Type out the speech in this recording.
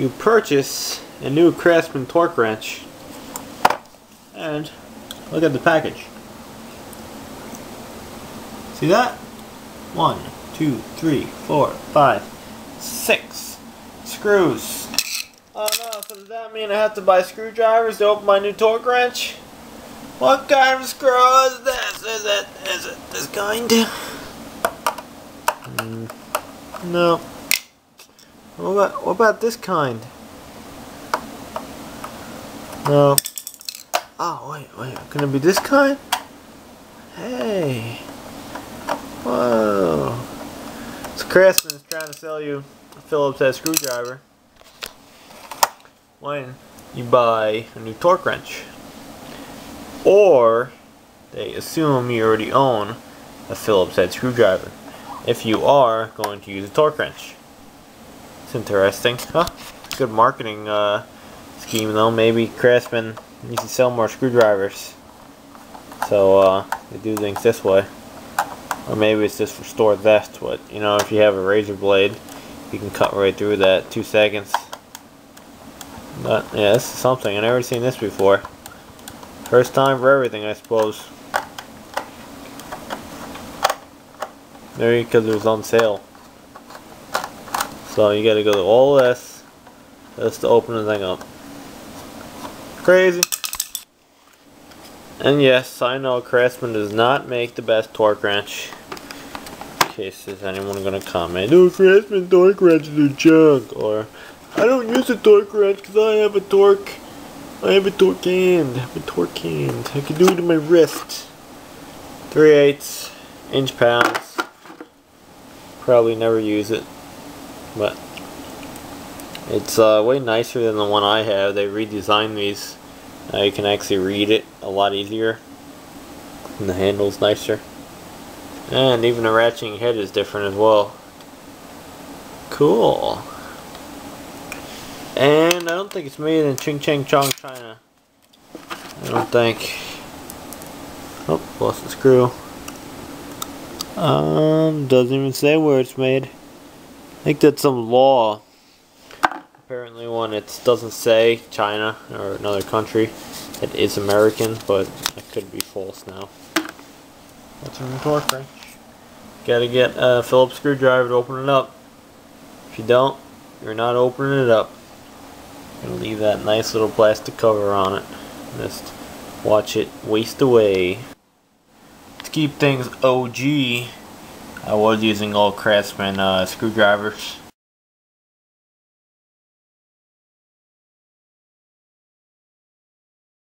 you purchase a new Craftsman torque wrench and look at the package. See that? One, two, three, four, five, six screws. Oh no, so does that mean I have to buy screwdrivers to open my new torque wrench? What kind of screw is this? Is it, is it this kind? Mm, no. What about, what about this kind? No. Oh, wait, wait. Can it be this kind? Hey. Whoa. So Craftsman is trying to sell you a Phillips head screwdriver when you buy a new torque wrench. Or they assume you already own a Phillips head screwdriver if you are going to use a torque wrench. Interesting. Huh? Good marketing uh, scheme though. Maybe Craftsman needs to sell more screwdrivers. So uh, they do things this way. Or maybe it's just for store theft, but you know, if you have a razor blade, you can cut right through that two seconds. But yeah, this is something. I've never seen this before. First time for everything, I suppose. Maybe because it was on sale. So you gotta go to all this just to open the thing up. Crazy. And yes, I know Craftsman does not make the best torque wrench. In case is anyone gonna comment, oh Craftsman torque wrenches are junk, or I don't use a torque wrench because I have a torque, I have a torque hand, I have a torque hand. I can do it in my wrist. 3 eighths inch pounds. Probably never use it, but it's uh, way nicer than the one I have. They redesigned these now you can actually read it a lot easier. And the handle's nicer. And even the ratcheting head is different as well. Cool. And I don't think it's made in Ching Chang Chong, China. I don't think. Oh, lost the screw. Um, doesn't even say where it's made. I think that's some law apparently when it doesn't say China or another country, it is American, but it could be false now. What's in the torque wrench? Gotta get a Phillips screwdriver to open it up. If you don't, you're not opening it up. Gonna leave that nice little plastic cover on it. Just watch it waste away. To keep things OG, I was using old Craftsman uh, screwdrivers